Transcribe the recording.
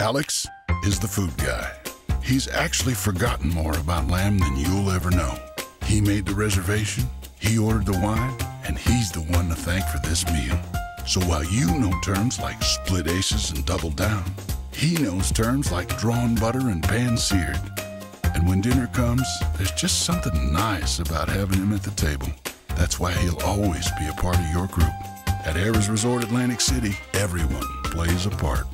Alex is the food guy. He's actually forgotten more about lamb than you'll ever know. He made the reservation, he ordered the wine, and he's the one to thank for this meal. So while you know terms like split aces and double down, he knows terms like drawn butter and pan seared. And when dinner comes, there's just something nice about having him at the table. That's why he'll always be a part of your group. At Harrah's Resort Atlantic City, everyone plays a part.